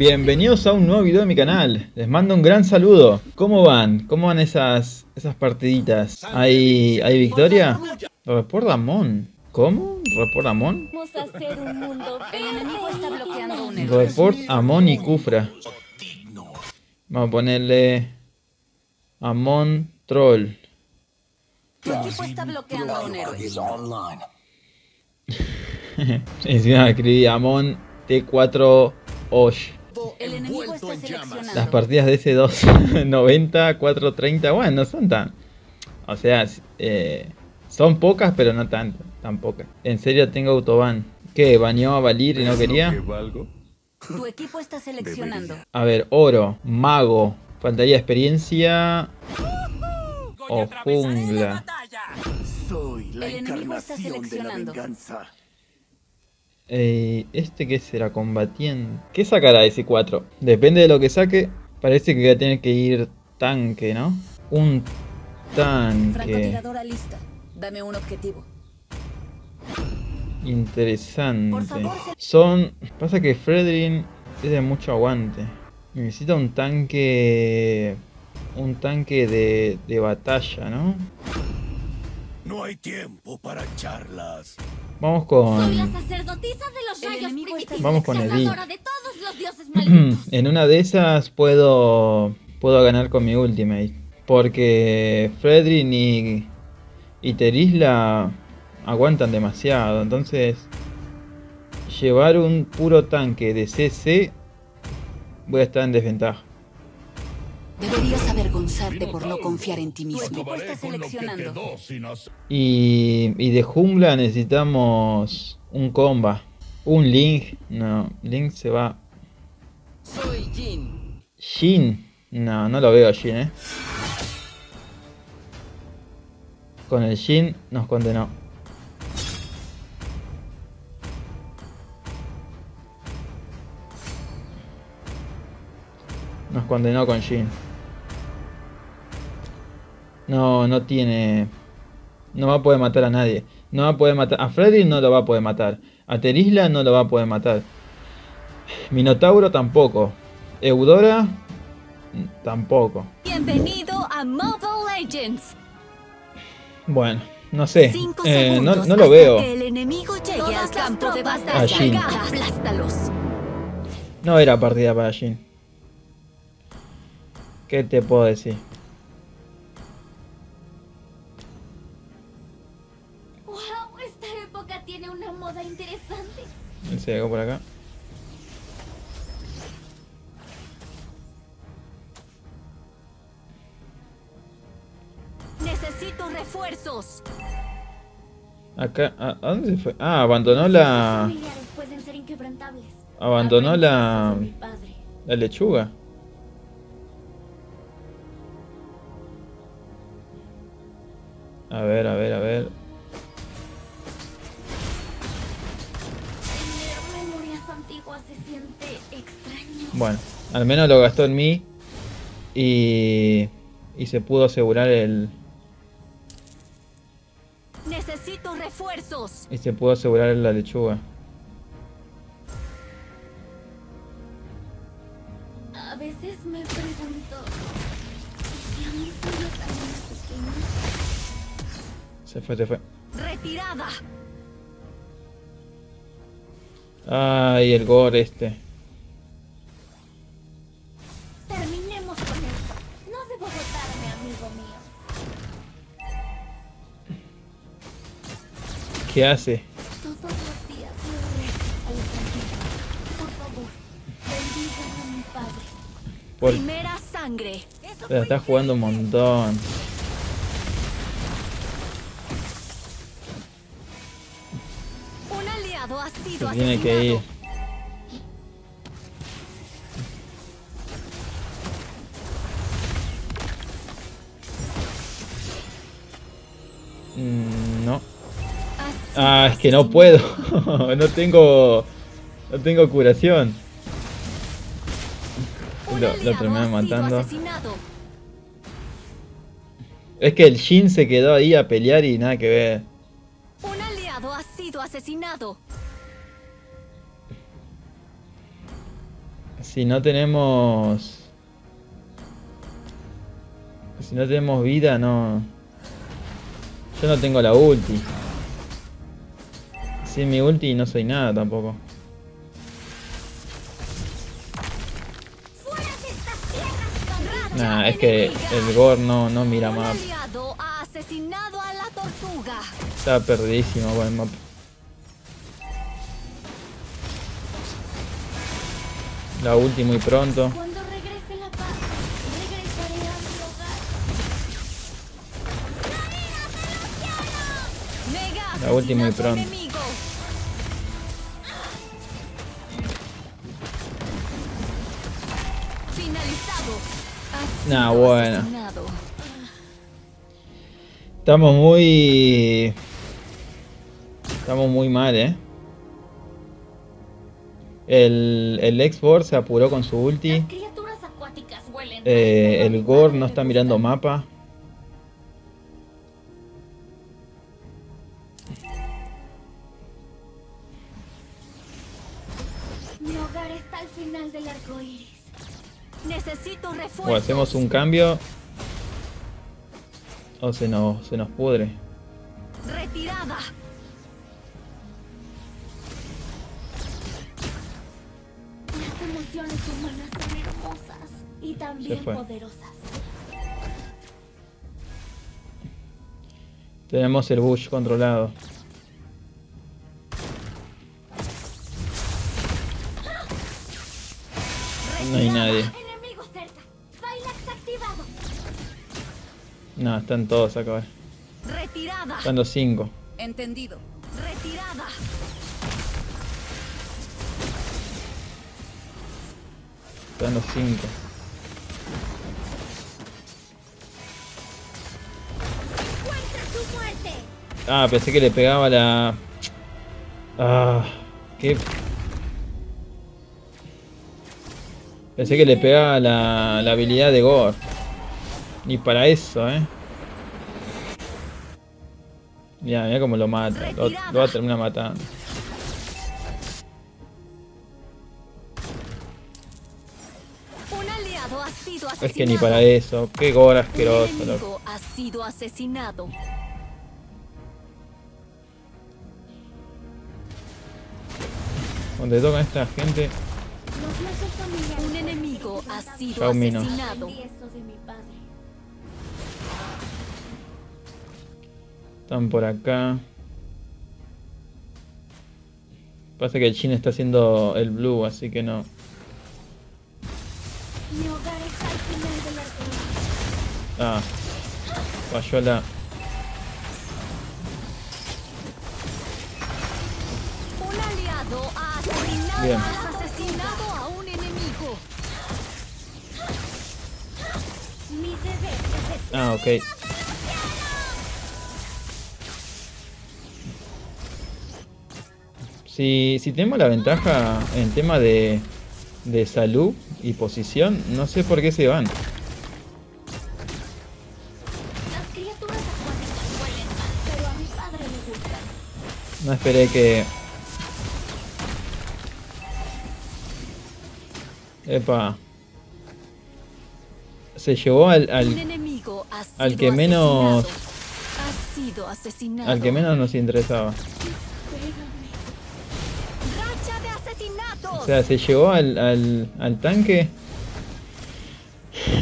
Bienvenidos a un nuevo video de mi canal. Les mando un gran saludo. ¿Cómo van? ¿Cómo van esas, esas partiditas? ¿Hay, ¿Hay victoria? Report Amon. ¿Cómo? ¿Report Amon? Report Amon y Kufra. Vamos a ponerle Amon Troll. Tu equipo está bloqueando a un héroe. Encima escribí Amon T4 Osh. El enemigo está seleccionando. Las partidas de ese 2 90, 430, bueno, no son tan. O sea, eh, son pocas, pero no tanto, tan pocas. En serio tengo autoban. ¿Qué? ¿Bañó a Valir y no quería? Tu equipo está seleccionando. A ver, oro, mago. Faltaría experiencia. O jungla. Soy la El enemigo está encarnación de la seleccionando. venganza. Eh, ¿Este qué será? Combatiente. ¿Qué sacará ese 4? Depende de lo que saque. Parece que va a tener que ir tanque, ¿no? Un tanque. Lista. Dame un objetivo. Interesante. Son. Pasa que Fredrin es de mucho aguante. Necesita un tanque. Un tanque de, de batalla, ¿no? No hay tiempo para charlas. Vamos Soy la con. sacerdotisa de los rayos primitivos, Vamos con Edith. de todos los dioses malditos. en una de esas puedo. Puedo ganar con mi ultimate. Porque Fredrin y. Y Terisla aguantan demasiado. Entonces. Llevar un puro tanque de CC. Voy a estar en desventaja. Deberías avergonzarte por no confiar en ti mismo. seleccionando. Y, y de jungla necesitamos un comba. Un Link. No, Link se va. Soy Jin. Jin. No, no lo veo a Jin, eh. Con el Jin nos condenó. Nos condenó con Jin. No, no tiene. No va a poder matar a nadie. No va a poder matar. A Freddy no lo va a poder matar. A Terisla no lo va a poder matar. Minotauro tampoco. Eudora mm, tampoco. Bienvenido a Mobile Legends. Bueno, no sé. Eh, no, lo veo. el enemigo al campo de. Jin. No era partida para Jin. ¿Qué te puedo decir? Él se llegó por acá. Necesito refuerzos. Acá. ¿A, a dónde se fue? Ah, abandonó la. Abandonó la. La lechuga. A ver, a ver, a ver. Se siente extraño. Bueno, al menos lo gastó en mí. Y. Y se pudo asegurar el. Necesito refuerzos. Y se pudo asegurar la lechuga. A veces me pregunto. Se fue, se fue. Retirada. Ay, el gore este. Terminemos con esto. No debo votarme, amigo mío. ¿Qué hace? Todos los días le rezo a los antiguos. Por favor, bendigan a mi padre. Por... Primera sangre. Pero está jugando un montón. Tiene que ir. Mm, No. Ah, es que no puedo. no tengo. No tengo curación. Lo, lo terminé matando. Es que el Jin se quedó ahí a pelear y nada que ver. Un aliado ha sido asesinado. Si no tenemos... Si no tenemos vida, no... Yo no tengo la ulti. Sin mi ulti no soy nada tampoco. Nah, es que el Gore no, no mira mapa. Está perdidísimo con el mapa. La ulti muy pronto. La última y pronto. Nah, bueno. Estamos muy... Estamos muy mal, eh. El, el X-Bor se apuró con su ulti. Eh, el Gore no está mirando mapa. Mi hogar está al final del arco iris. Necesito refuerzos. O hacemos un cambio. O se nos, se nos pudre. Retirada. Las emociones humanas son hermosas y también poderosas. Tenemos el bush controlado. No hay nadie. No, están todos acá. Retirada. Están los cinco. Entendido. Retirada. Están los cinco. Encuentra tu muerte. Ah, pensé que le pegaba la... Ah, qué... Pensé que le pegaba la, la habilidad de Gore. Ni para eso, eh. Mira, mira cómo lo mata. Lo, lo va a terminar matando. Es que ni para eso. Qué Un asqueroso, loco. enemigo ha sido asesinado. Donde toca esta gente. Un enemigo ha sido asesinado. Están por acá. Pasa que el Chin está haciendo el blue, así que no. Ah, falló la. Un aliado ha asesinado, Bien. has asesinado a un enemigo. Mi deber es Ah, ok. Si, si tenemos la ventaja en tema de, de salud y posición, no sé por qué se van. No esperé que... Epa. Se llevó al, al, que menos- al que menos nos interesaba. O sea, se llevó al, al, al tanque.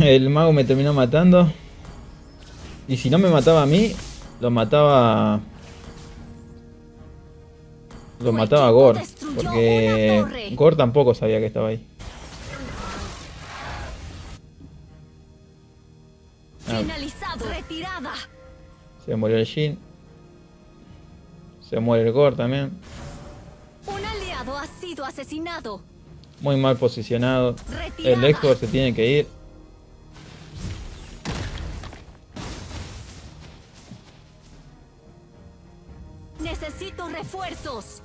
El mago me terminó matando. Y si no me mataba a mí, lo mataba. Lo mataba Gore. Porque. Gore tampoco sabía que estaba ahí. Ah, Finalizado. Retirada. se murió el Jin. Se muere el Gore también. Un aliado ha sido asesinado. Muy mal posicionado. Retirada. El Xbox se tiene que ir. Necesito refuerzos.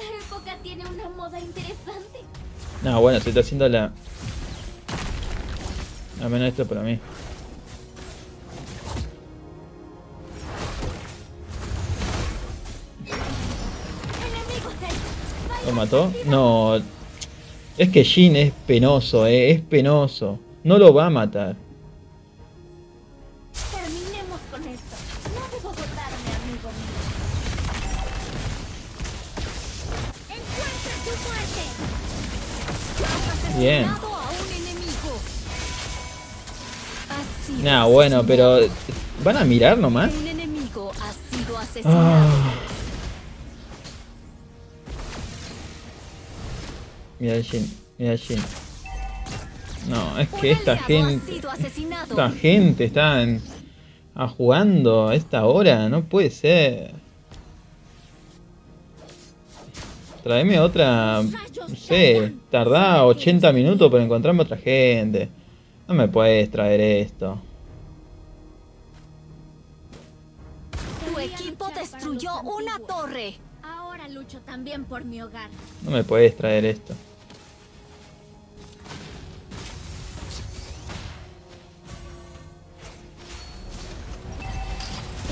Esta época tiene una moda interesante. No, bueno, se está haciendo la. Al menos esto para mí. ¿Lo mató? No. Es que Jin es penoso, eh, es penoso. No lo va a matar. Bien. Nah, bueno, pero... ¿Van a mirar nomás? Ah. Mira el Jin, mira el Jin. No, es que esta gente... Esta gente está en- a jugando a esta hora, no puede ser. Traeme otra, no sé, tardá 80 minutos para encontrarme otra gente. No me puedes traer esto. Tu equipo destruyó una torre. Ahora lucho también por mi hogar. No me puedes traer esto.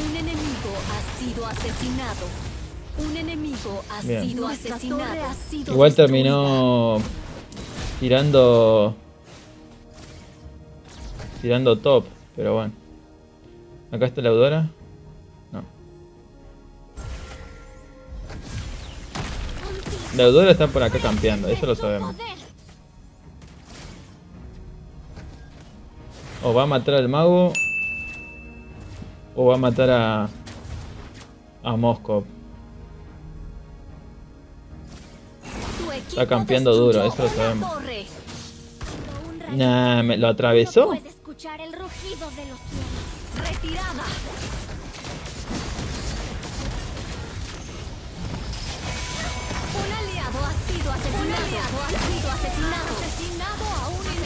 Un enemigo ha sido asesinado. Un enemigo ha Bien. sido asesinado. torre ha sido Igual destruida. terminó tirando tirando top, pero bueno. Acá está la Eudora. No. La Eudora está por acá campeando, eso lo sabemos. O va a matar al mago o va a matar a a Moskov. Está campeando duro, eso lo sabemos. Nah, ¿me lo atravesó?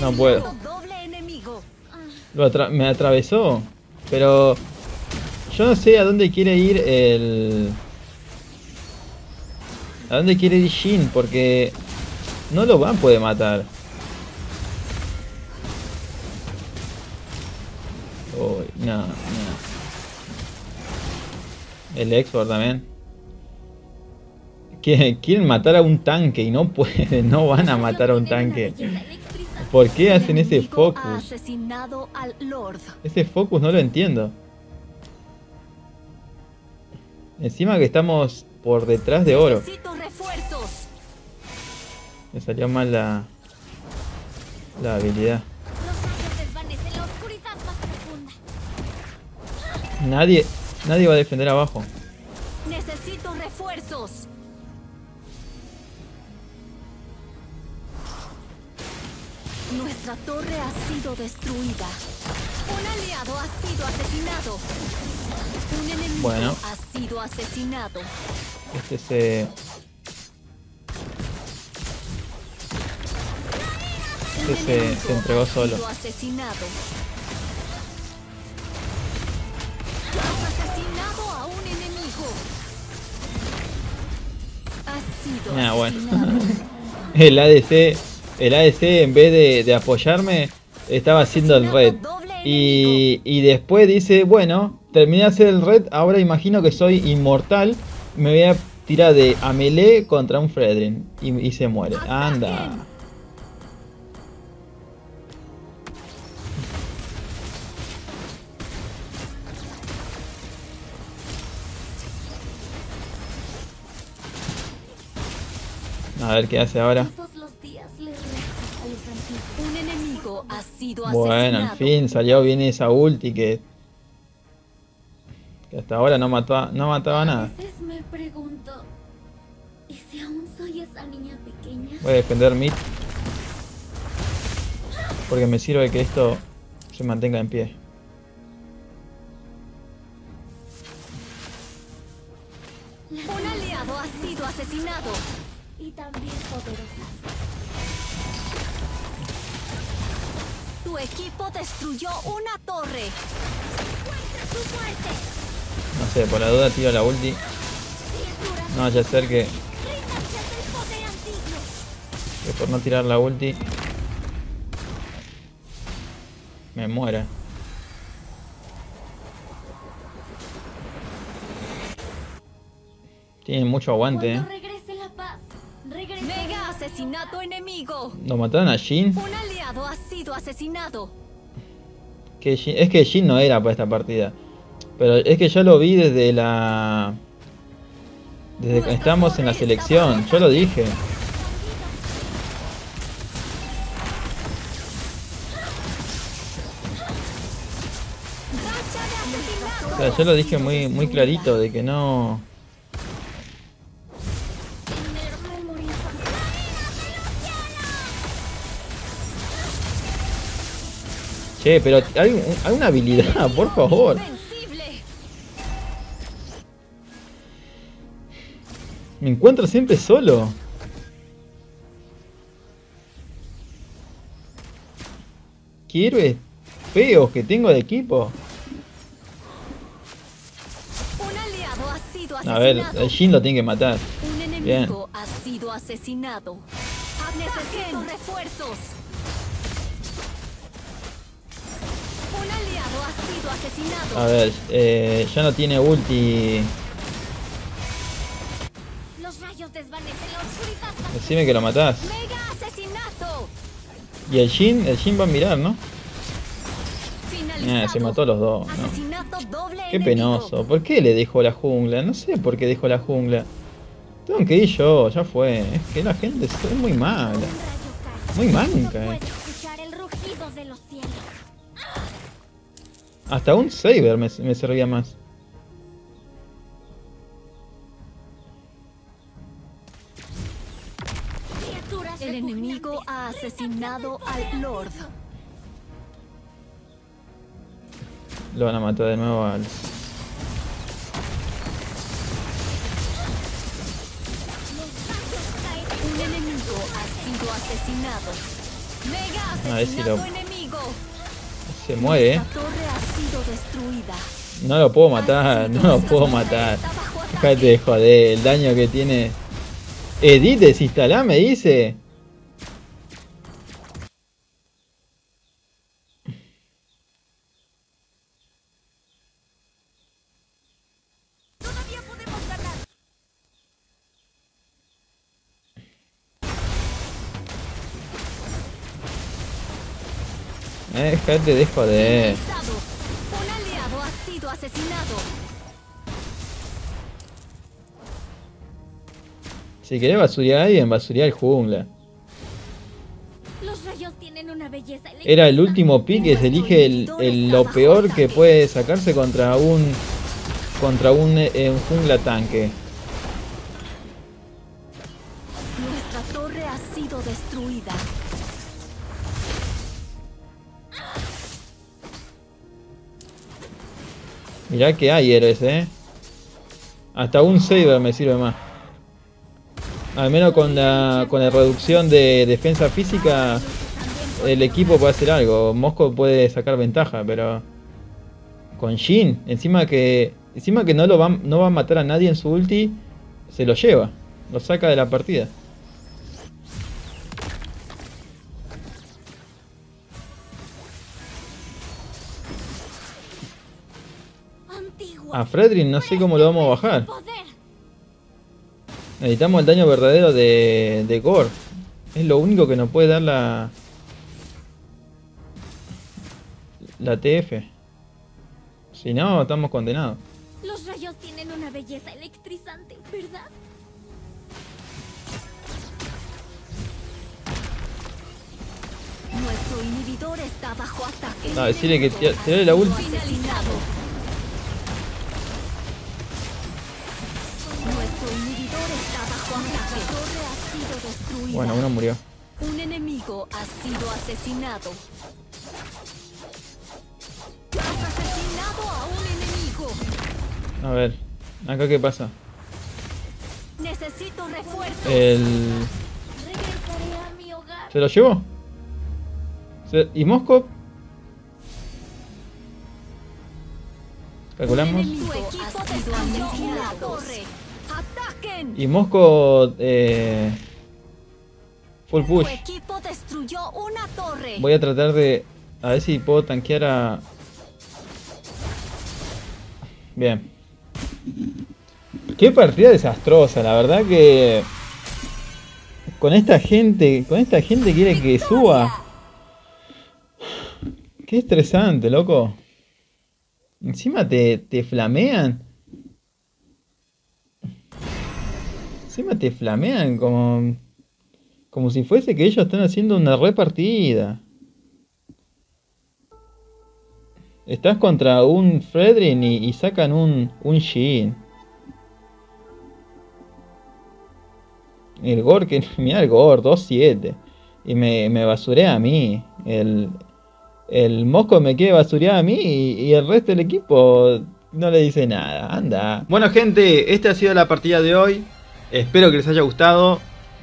No puedo. Lo atra- me atravesó. Pero yo no sé a dónde quiere ir el... ¿A dónde quiere ir Jin? Porque no lo van a poder matar. Uy, no, no. El export también. Quieren, quieren matar a un tanque y no pueden, no van a matar a un tanque. ¿Por qué hacen ese focus? Ese focus no lo entiendo. Encima que estamos por detrás de oro. Me salió mal la, la habilidad. Nadie, nadie va a defender abajo. Necesito refuerzos. Nuestra torre ha sido destruida. Un aliado ha sido asesinado. Un enemigo Bueno. ha sido asesinado. Este se... Este se, entregó solo. asesinado. Asesinado a un enemigo. Has sido Ah, bueno. El ADC, el ADC en vez de, de apoyarme, estaba haciendo el red. Y, y después dice, bueno, terminé de hacer el red, ahora imagino que soy inmortal. Me voy a tirar de a melee contra un Fredrin. Y, y se muere. Anda. A ver qué hace ahora. Bueno, al fin salió bien esa ulti que, que hasta ahora no mató, no mataba nada. Voy a defender mid. Porque me sirve que esto se mantenga en pie. Un aliado ha sido asesinado. También poderosas. Tu equipo destruyó una torre. ¡Encuentra su muerte! No sé, por la duda tiro la ulti. No vaya a ser que, que por no tirar la ulti me muera. Tienen mucho aguante, eh. Asesinato enemigo. ¿Lo mataron a Jin? Un aliado ha sido asesinado. Que es que Jin no era para esta partida. Pero es que yo lo vi desde la... Desde que estamos en la selección. Yo lo dije. O sea, yo lo dije muy, muy clarito de que no... Che, pero hay, hay una habilidad, por favor. Me encuentro siempre solo. ¿Qué héroes feos que tengo de equipo? A ver, el Jin lo tiene que matar. Un enemigo ha sido asesinado. Necesito refuerzos. A ver, eh, ya no tiene ulti. Los rayos desvanecen la oscuridad. Decime que lo matás. Mega asesinato. Y el Jin, el Jin va a mirar, ¿no? Eh, se mató a los dos, no. Qué penoso. ¿Por qué le dejó la jungla? No sé por qué dejó la jungla. Tengo que ir yo, ya fue. Es que la gente es muy mala. Muy manca, eh. Hasta un Saber me, me servía más. El enemigo ha asesinado al Lord. Lo van a matar de nuevo al... Un enemigo ha sido asesinado. Mega A ver si asesinato lo- enemigo. Se muere, ¿eh? No lo puedo matar, no lo puedo matar. Déjate de joder, el daño que tiene. Edith desinstalá, me dice. Eh, Déjate de joder. Un aliado ha sido asesinado. Si querés basurear a alguien, basurear el jungla. Los rayos tienen una belleza Era el último pick que se elige el, el- lo peor que puede sacarse contra un contra un, eh, un jungla tanque. Mirá que hay héroes, eh. Hasta un Saber me sirve más. Al menos con la, con la reducción de defensa física, el equipo puede hacer algo. Mosco puede sacar ventaja, pero con Jin, encima que encima que no lo va, no va a matar a nadie en su ulti, se lo lleva, lo saca de la partida. A Fredrin no sé cómo lo vamos a bajar. Necesitamos el daño verdadero de, de Gore. Es lo único que nos puede dar la. La TF. Si no, estamos condenados. Los rayos tienen una belleza electrizante, ¿verdad? Nuestro inhibidor está bajo ataque. No, decirle que tira- tirale la ulti. Finalizado. Bueno, uno murió. Un enemigo ha sido asesinado. Has asesinado a un enemigo. A ver, acá qué pasa. Necesito refuerzo. El. Regresaré a mi hogar. ¿Se lo llevó? Se- ¿Y Mosco? Calculamos. Tu equipo destruyó torre. Y Mosco. Eh, full push. Voy a tratar de. A ver si puedo tanquear a. Bien. Qué partida desastrosa, la verdad que. Con esta gente, con esta gente quiere que suba. Qué estresante, loco. Encima te, te flamean. Encima te flamean como... Como si fuese que ellos están haciendo una repartida. Estás contra un Fredrin y, sacan un, un Shin. El Gore, que mira el Gore, 2-7. Y me, me basurea a mí. El, el Mosco me quiere basurear a mí y, el resto del equipo no le dice nada. Anda. Bueno, gente, esta ha sido la partida de hoy. Espero que les haya gustado.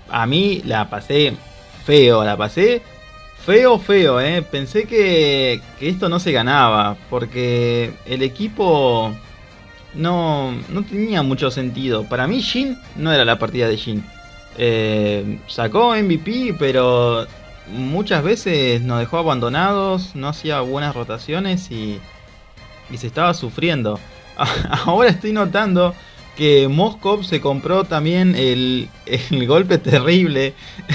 A mí la pasé feo, la pasé feo, feo, eh. Pensé que, que esto no se ganaba. Porque el equipo no, no tenía mucho sentido. Para mí, Jin no era la partida de Jin. Eh, sacó MVP, pero muchas veces nos dejó abandonados, no hacía buenas rotaciones y, y se estaba sufriendo. Ahora estoy notando que Moskov se compró también el, el golpe terrible.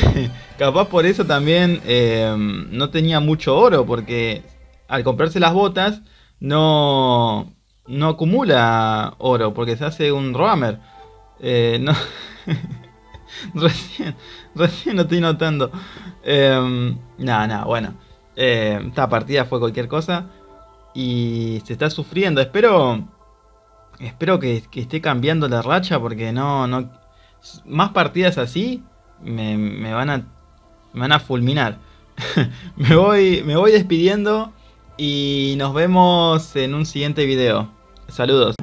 Capaz por eso también eh, no tenía mucho oro, porque al comprarse las botas no, no acumula oro, porque se hace un roamer. Eh, no. recién, recién lo estoy notando. Nada, nada, bueno. Eh, esta partida fue cualquier cosa. Y se está sufriendo. Espero. Espero que, esté cambiando la racha. Porque no. no más partidas así. Me, van a. Me van a fulminar. me, voy, me voy despidiendo. Y nos vemos en un siguiente video. Saludos.